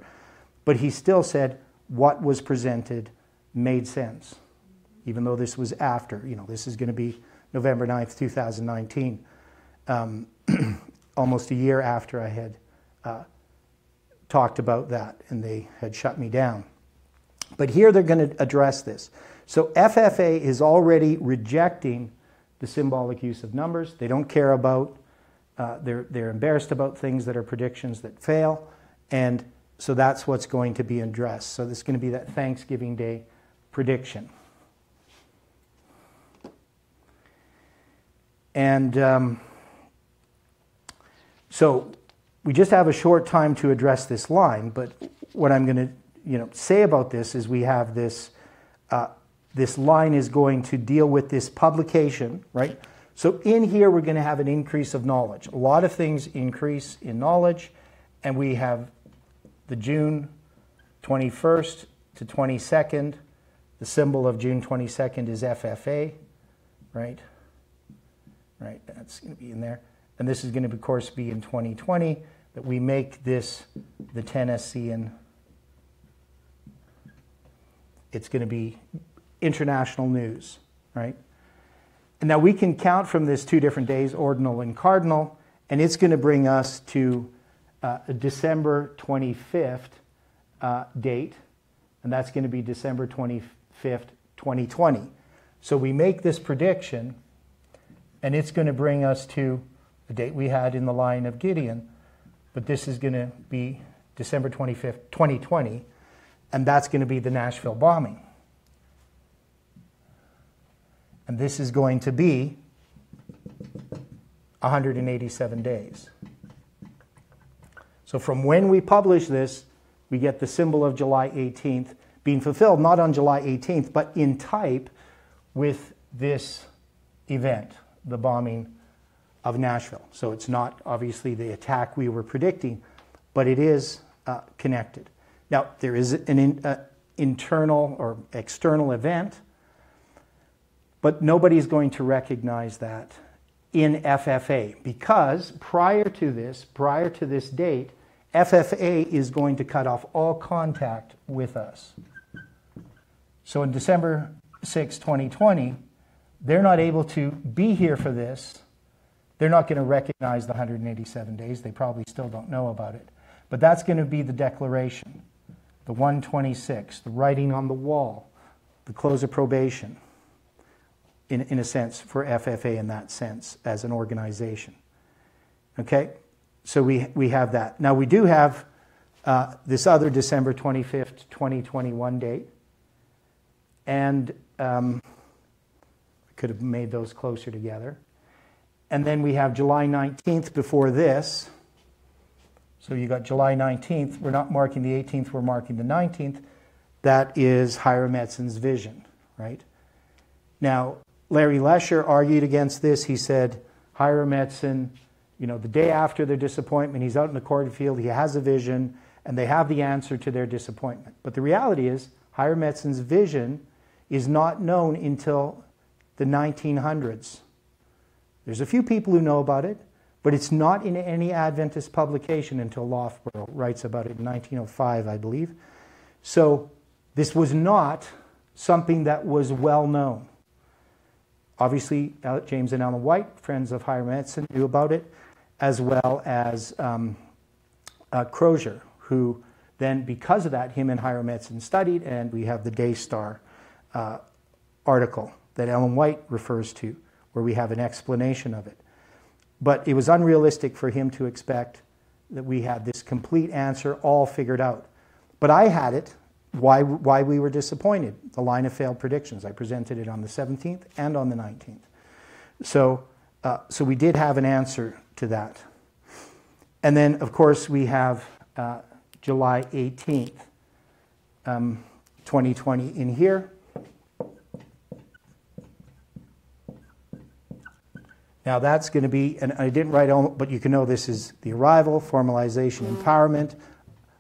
But he still said what was presented made sense, even though this was after. You know, this is going to be November 9th, 2019, um, (clears throat) almost a year after I had uh, talked about that and they had shut me down. But here they're going to address this. So FFA is already rejecting the symbolic use of numbers. They don't care about uh, they're, they're embarrassed about things that are predictions that fail. And so that's what's going to be addressed. So this is going to be that Thanksgiving Day prediction. And um, so we just have a short time to address this line, but what I'm going to you know, say about this is we have this, uh, this line is going to deal with this publication, right? So in here, we're going to have an increase of knowledge. A lot of things increase in knowledge, and we have the June 21st to 22nd. The symbol of June 22nd is FFA, right? Right, that's going to be in there. And this is going to, of course, be in 2020 that we make this the Tennessean. It's going to be international news, right? And now we can count from this two different days, ordinal and cardinal, and it's going to bring us to uh, a December 25th uh, date, and that's going to be December 25th, 2020. So we make this prediction, and it's going to bring us to the date we had in the line of Gideon, but this is going to be December 25th, 2020, and that's going to be the Nashville bombing. And this is going to be 187 days. So from when we publish this, we get the symbol of July 18th being fulfilled, not on July 18th, but in type with this event, the bombing of Nashville. So it's not obviously the attack we were predicting, but it is uh, connected. Now, there is an in, uh, internal or external event, but nobody's going to recognize that in FFA because prior to this, prior to this date, FFA is going to cut off all contact with us. So in December 6, 2020, they're not able to be here for this. They're not going to recognize the 187 days. They probably still don't know about it. But that's going to be the declaration, the 126, the writing on the wall, the close of probation, in, in a sense, for FFA in that sense as an organization. Okay? So we, we have that. Now we do have uh, this other December 25th, 2021 date. And um, I could have made those closer together. And then we have July 19th before this. So you got July 19th. We're not marking the 18th, we're marking the 19th. That is Hiram Edson's vision, right? Now, Larry Lesher argued against this. He said, Hiram Edson, you know, the day after their disappointment, he's out in the cornfield, he has a vision, and they have the answer to their disappointment. But the reality is, Hiram Edson's vision is not known until the 1900s. There's a few people who know about it, but it's not in any Adventist publication until Loughborough writes about it in 1905, I believe. So this was not something that was well known. Obviously, James and Ellen White, friends of Hiram Edson, knew about it, as well as um, uh, Crosier, who then, because of that, him and Hiram Edson studied, and we have the Daystar uh, article that Ellen White refers to, where we have an explanation of it. But it was unrealistic for him to expect that we had this complete answer all figured out. But I had it why, why we were disappointed, the line of failed predictions. I presented it on the 17th and on the 19th. So, uh, so we did have an answer to that. And then, of course, we have uh, July 18th, um, 2020 in here. Now that's going to be, and I didn't write all, but you can know this is the arrival, formalization, empowerment,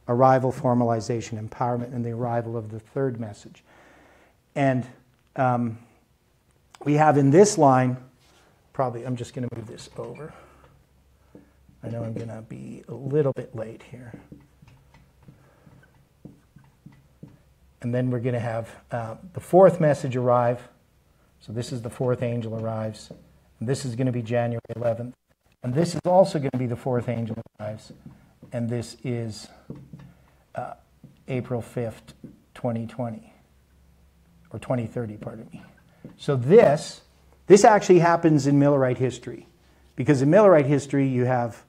arrival, formalization, empowerment, and the arrival of the third message. And um, we have in this line, probably, I'm just going to move this over. I know I'm going to be a little bit late here. And then we're going to have uh, the fourth message arrive. So this is the fourth angel arrives. This is going to be January 11th. And this is also going to be the fourth angel arrives and this is uh, April 5th, 2020, or 2030, pardon me. So this, this actually happens in Millerite history, because in Millerite history you have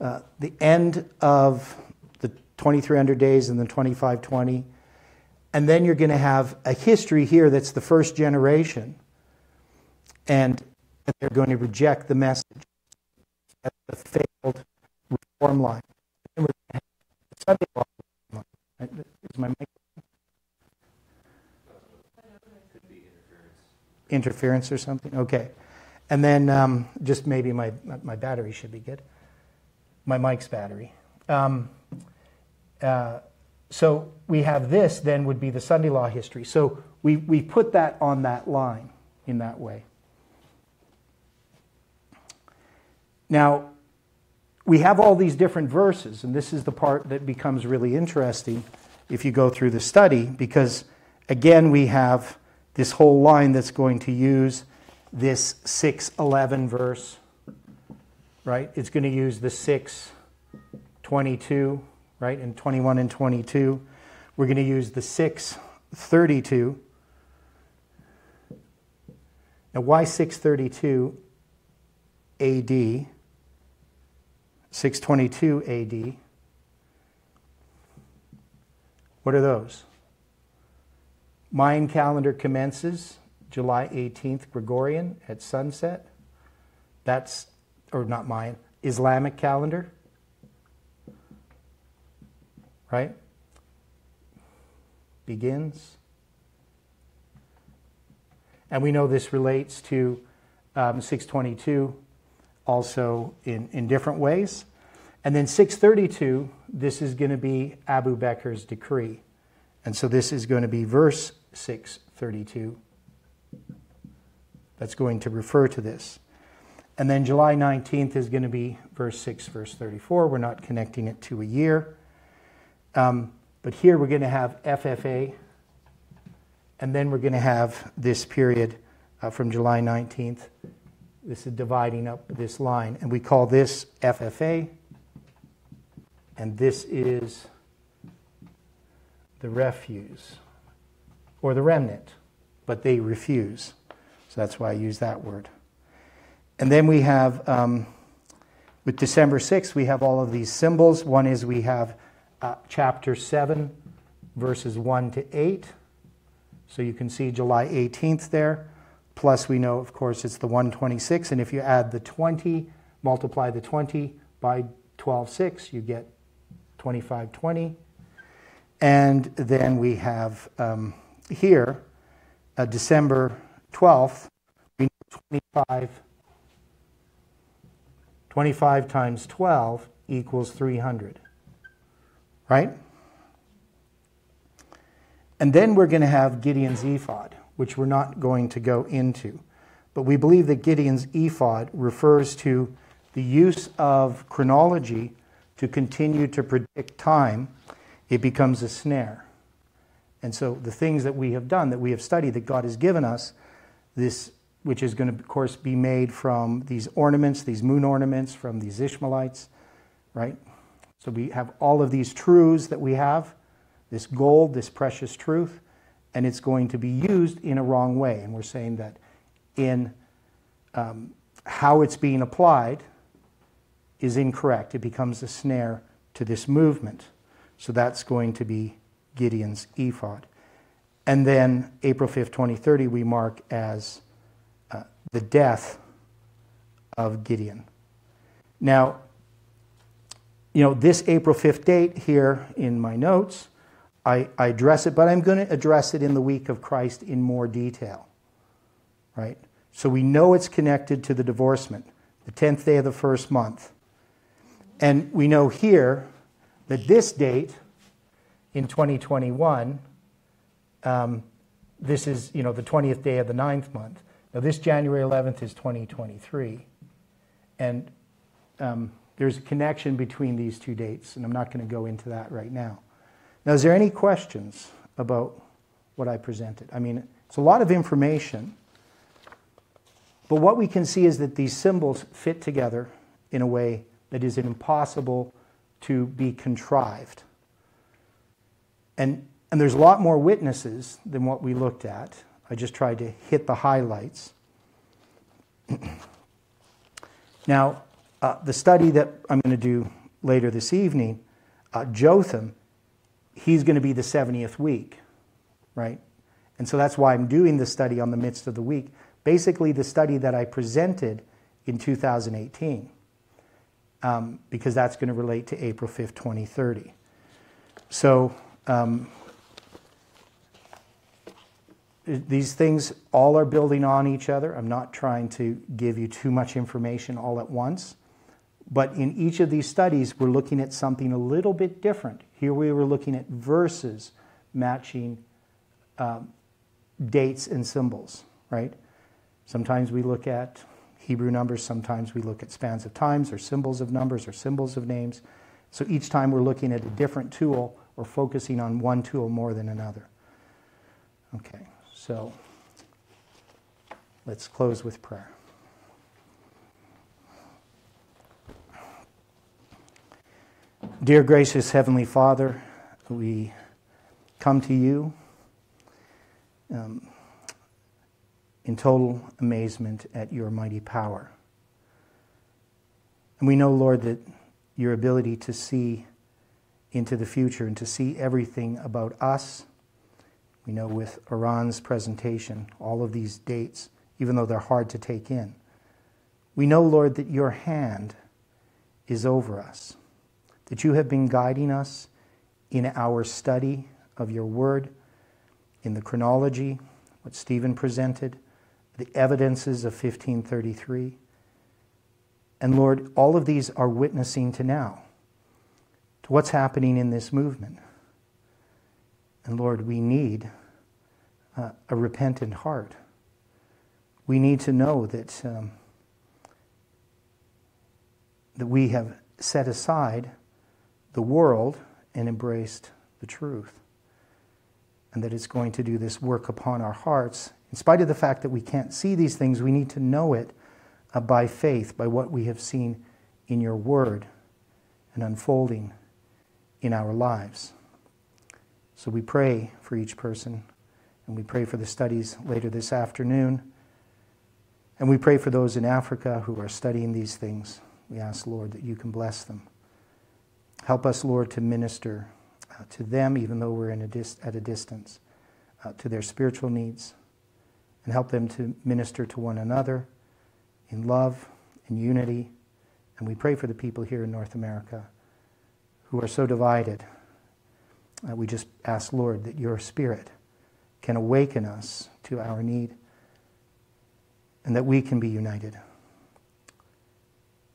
uh, the end of the 2300 days and the 2520, and then you're going to have a history here that's the first generation, and they're going to reject the message as the failed reform line. Sunday law. Is my mic? Interference or something? Okay. And then um, just maybe my, my battery should be good. My mic's battery. Um, uh, so we have this then would be the Sunday law history. So we, we put that on that line in that way. Now, we have all these different verses, and this is the part that becomes really interesting if you go through the study, because again, we have this whole line that's going to use this 611 verse, right? It's going to use the 622, right? And 21 and 22. We're going to use the 632. Now, why 632 AD? 622 AD. What are those? Mayan calendar commences July 18th, Gregorian at sunset. That's, or not Mayan, Islamic calendar. Right? Begins. And we know this relates to um, 622 also in, in different ways. And then 632, this is going to be Abu Bakr's decree. And so this is going to be verse 632 that's going to refer to this. And then July 19th is going to be verse 6, verse 34. We're not connecting it to a year. Um, but here we're going to have FFA, and then we're going to have this period uh, from July 19th. This is dividing up this line, and we call this FFA, and this is the refuse or the remnant, but they refuse. So that's why I use that word. And then we have, um, with December 6th, we have all of these symbols. One is we have uh, chapter 7, verses 1 to 8. So you can see July 18th there. Plus, we know, of course, it's the 126. And if you add the 20, multiply the 20 by 12.6, you get 2520. And then we have um, here, uh, December 12th, we know 25. 25 times 12 equals 300. Right? And then we're going to have Gideon's ephod, which we're not going to go into. But we believe that Gideon's ephod refers to the use of chronology to continue to predict time. It becomes a snare. And so the things that we have done, that we have studied, that God has given us, this, which is going to, of course, be made from these ornaments, these moon ornaments, from these Ishmaelites, right? So we have all of these truths that we have this gold, this precious truth, and it's going to be used in a wrong way. And we're saying that in um, how it's being applied is incorrect. It becomes a snare to this movement. So that's going to be Gideon's ephod. And then April 5th, 2030, we mark as uh, the death of Gideon. Now, you know, this April 5th date here in my notes I, I address it, but I'm going to address it in the week of Christ in more detail. Right? So we know it's connected to the divorcement, the 10th day of the first month. And we know here that this date in 2021, um, this is, you know, the 20th day of the ninth month. Now, this January 11th is 2023. And um, there's a connection between these two dates, and I'm not going to go into that right now. Now, is there any questions about what I presented? I mean, it's a lot of information, but what we can see is that these symbols fit together in a way that is impossible to be contrived. And, and there's a lot more witnesses than what we looked at. I just tried to hit the highlights. (clears throat) now, uh, the study that I'm going to do later this evening, uh, Jotham, he's going to be the 70th week, right? And so that's why I'm doing the study on the midst of the week. Basically, the study that I presented in 2018, um, because that's going to relate to April 5th, 2030. So um, these things all are building on each other. I'm not trying to give you too much information all at once. But in each of these studies, we're looking at something a little bit different. Here we were looking at verses matching um, dates and symbols, right? Sometimes we look at Hebrew numbers, sometimes we look at spans of times or symbols of numbers or symbols of names. So each time we're looking at a different tool or focusing on one tool more than another. Okay, so let's close with prayer. Dear gracious Heavenly Father, we come to you um, in total amazement at your mighty power. And we know, Lord, that your ability to see into the future and to see everything about us. We know with Iran's presentation, all of these dates, even though they're hard to take in, we know, Lord, that your hand is over us, that you have been guiding us in our study of your word, in the chronology, what Stephen presented, the evidences of 1533. And Lord, all of these are witnessing to now, to what's happening in this movement. And Lord, we need uh, a repentant heart. We need to know that, um, that we have set aside the world and embraced the truth. And that it's going to do this work upon our hearts. In spite of the fact that we can't see these things, we need to know it uh, by faith, by what we have seen in your word and unfolding in our lives. So we pray for each person, and we pray for the studies later this afternoon. And we pray for those in Africa who are studying these things. We ask, Lord, that you can bless them. Help us, Lord, to minister uh, to them, even though we're in a dis- at a distance, uh, to their spiritual needs, and help them to minister to one another in love, in unity. And we pray for the people here in North America who are so divided. Uh, we just ask, Lord, that your Spirit can awaken us to our need and that we can be united.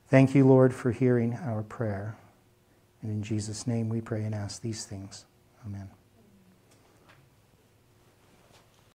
Thank you, Lord, for hearing our prayer. And in Jesus' name we pray and ask these things. Amen.